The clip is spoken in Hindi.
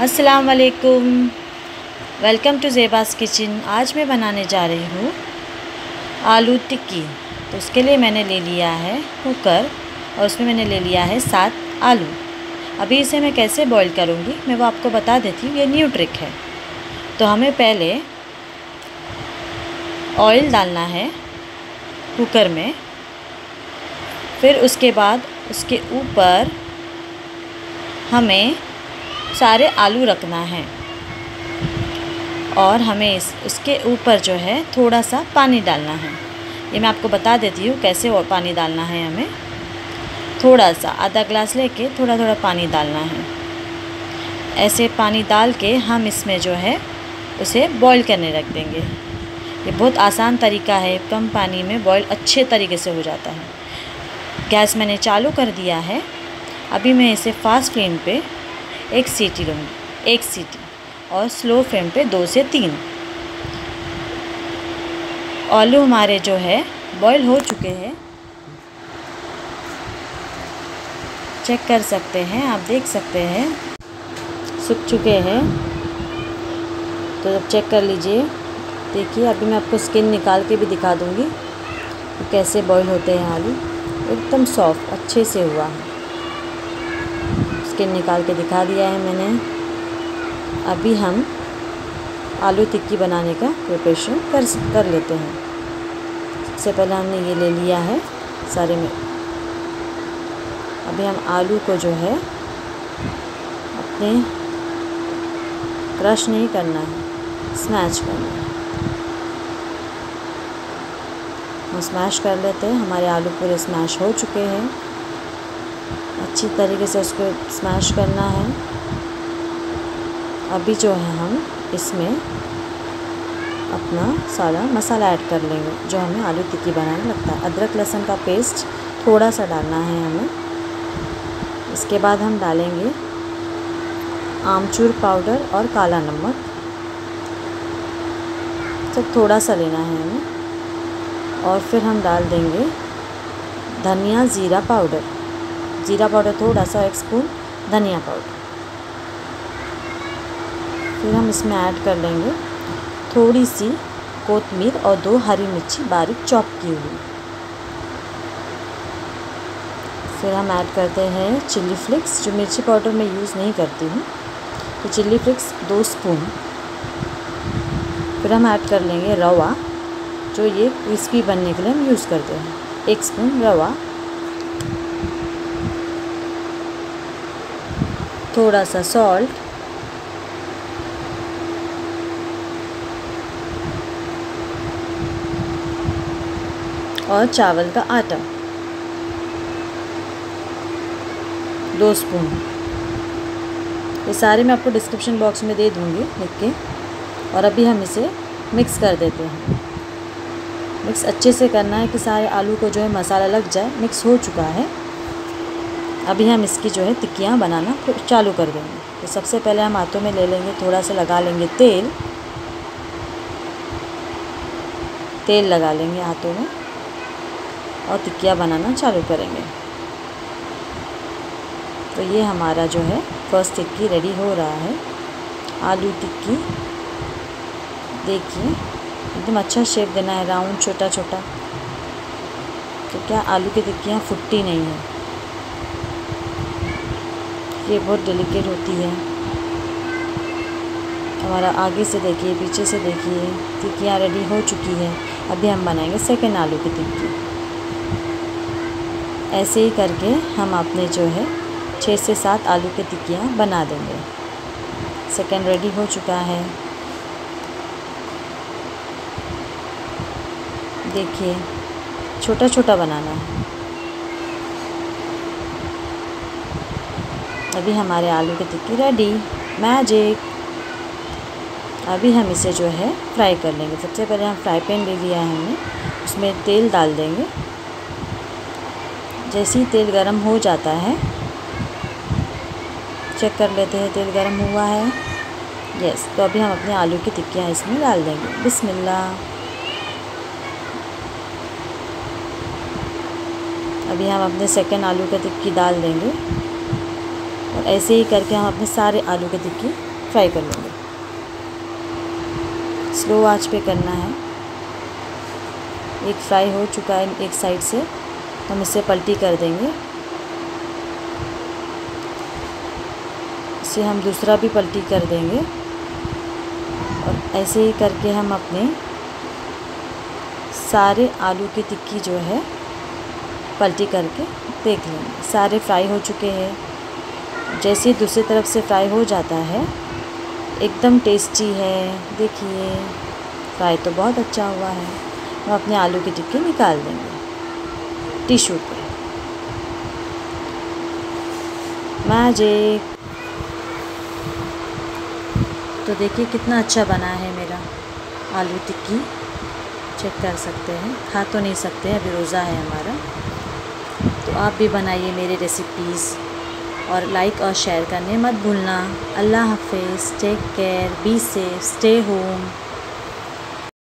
अस्सलाम वालेकुम वेलकम टू ज़ेबास किचन। आज मैं बनाने जा रही हूँ आलू टिक्की। तो उसके लिए मैंने ले लिया है कुकर और उसमें मैंने ले लिया है सात आलू। अभी इसे मैं कैसे बॉईल करूँगी, मैं वो आपको बता देती हूँ। ये न्यू ट्रिक है। तो हमें पहले ऑयल डालना है कुकर में। फिर उसके बाद उसके ऊपर हमें सारे आलू रखना है। और हमें इस, उसके ऊपर जो है थोड़ा सा पानी डालना है। ये मैं आपको बता देती हूँ कैसे और पानी डालना है हमें। थोड़ा सा आधा ग्लास लेके थोड़ा थोड़ा पानी डालना है। ऐसे पानी डाल के हम इसमें जो है, उसे बॉईल करने रख देंगे। ये बहुत आसान तरीका है, कम पानी में बॉईल अच्छे तरीके से हो जाता है। गैस मैंने चालू कर दिया है। अभी मैं इसे फास्ट फ्लेम पे एक सीटी लूँगी एक सीटी, और स्लो फ्लेम पे दो से तीन। आलू हमारे जो है बॉईल हो चुके हैं। चेक कर सकते हैं, आप देख सकते हैं। सूख चुके हैं। तो जब चेक कर लीजिए। देखिए, अभी मैं आपको स्किन निकाल के भी दिखा दूँगी तो कैसे बॉईल होते हैं आलू। एकदम सॉफ्ट अच्छे से हुआ है। स्किन निकाल के दिखा दिया है मैंने। अभी हम आलू टिक्की बनाने का प्रिपरेशन कर कर लेते हैं। सबसे पहले हमने ये ले लिया है सारे में। अभी हम आलू को जो है अपने क्रश नहीं करना है स्मैश करना है। हम स्मैश कर लेते हैं, हमारे आलू पूरे स्मैश हो चुके हैं। अच्छी तरीके से उसको स्मैश करना है। अभी जो है हम इसमें अपना सारा मसाला ऐड कर लेंगे, जो हमें आलू टिक्की बनाने लगता है। अदरक, लहसुन का पेस्ट थोड़ा सा डालना है हमें। इसके बाद हम डालेंगे आमचूर पाउडर और काला नमक। सब थोड़ा सा लेना है हमें। और फिर हम डाल देंगे धनिया ज़ीरा पाउडर ज़ीरा पाउडर, थोड़ा सा एक स्पून धनिया पाउडर। फिर हम इसमें ऐड कर लेंगे थोड़ी सी कोतमीर और दो हरी मिर्ची बारीक चॉप की हुई। फिर हम ऐड करते हैं चिल्ली फ्लिक्स, जो मिर्ची पाउडर मैं यूज़ नहीं करती हूँ। तो चिल्ली फ्लिक्स दो स्पून। फिर हम ऐड कर लेंगे रवा, जो ये क्रिस्पी बनने के लिए हम यूज़ करते हैं। एक स्पून रवा। थोड़ा सा सॉल्ट और चावल का आटा. दो स्पून ये सारे मैं आपको डिस्क्रिप्शन बॉक्स में दे दूँगी, लिख के. और अभी हम इसे मिक्स कर देते हैं. मिक्स अच्छे से करना है कि सारे आलू को जो है मसाला लग जाए. मिक्स हो चुका है. अभी हम इसकी जो है टिक्कियाँ बनाना चालू कर देंगे। तो सबसे पहले हम हाथों में ले लेंगे, थोड़ा सा लगा लेंगे तेल। तेल लगा लेंगे हाथों में और टिक्कियाँ बनाना चालू करेंगे। तो ये हमारा जो है फ़र्स्ट टिक्की रेडी हो रहा है। आलू टिक्की, देखिए, एकदम अच्छा शेप देना है राउंड छोटा छोटा तो क्या आलू की टिक्कियाँ फुटती नहीं है। ये बहुत डेलिकेट होती है। हमारा आगे से देखिए, पीछे से देखिए, टिक्कियाँ रेडी हो चुकी है। अभी हम बनाएँगे सेकेंड आलू की टिक्की। ऐसे ही करके हम अपने जो है छः से सात आलू की टिक्कियाँ बना देंगे। सेकेंड रेडी हो चुका है। देखिए छोटा छोटा बनाना है। अभी हमारे आलू की टिक्की रेडी मैजिक अभी हम इसे जो है फ्राई कर लेंगे. सबसे पहले हम फ्राई पैन ले लिया है हमने. उसमें तेल डाल देंगे. जैसे ही तेल गरम हो जाता है चेक कर लेते हैं तेल गरम हुआ है. यस तो अभी हम अपने आलू की टिक्कियाँ इसमें डाल देंगे. बिस्मिल्लाह. अभी हम अपने सेकेंड आलू की टिक्की डाल देंगे. ऐसे ही करके हम अपने सारे आलू के टिक्की फ्राई कर लेंगे। स्लो आँच पे करना है। एक फ्राई हो चुका है एक साइड से। हम इसे पलटी कर देंगे। इसे हम दूसरा भी पलटी कर देंगे। और ऐसे ही करके हम अपने सारे आलू की टिक्की जो है, पलटी करके देख लेंगे। सारे फ्राई हो चुके हैं। जैसे दूसरी तरफ़ से फ्राई हो जाता है। एकदम टेस्टी है। देखिए फ्राई तो बहुत अच्छा हुआ है। हम अपने आलू की टिक्की निकाल देंगे। टिशू पे। मैजिक तो देखिए कितना अच्छा बना है मेरा आलू टिक्की। चेक कर सकते हैं। खा तो नहीं सकते, अभी रोज़ा है हमारा। तो आप भी बनाइए मेरे रेसिपीज़ और लाइक और शेयर करने मत भूलना। अल्लाह हाफिज़ take care be safe stay home